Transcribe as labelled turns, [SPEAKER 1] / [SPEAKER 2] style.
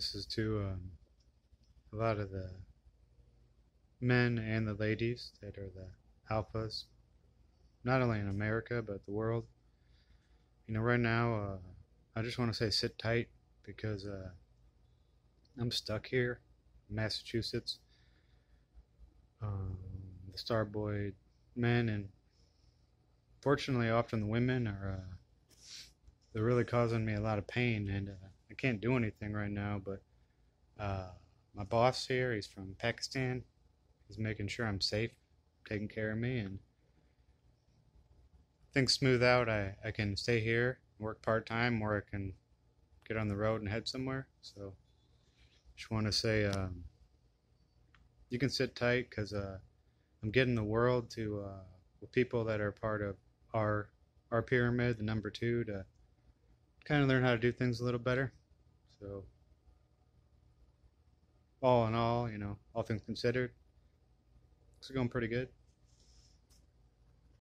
[SPEAKER 1] This is to um, a lot of the men and the ladies that are the alphas, not only in America but the world. You know, right now, uh, I just want to say sit tight because uh, I'm stuck here, in Massachusetts. Um, the Starboy men and fortunately, often the women are uh, they're really causing me a lot of pain, and uh, can't do anything right now. But uh, my boss here, he's from Pakistan. He's making sure I'm safe, taking care of me, and things smooth out. I, I can stay here, work part time, or I can get on the road and head somewhere. So, just want to say um, you can sit tight because uh, I'm getting the world to uh, people that are part of our our pyramid, the number two, to kind of learn how to do things a little better. So, all in all, you know, all things considered, it's going pretty good.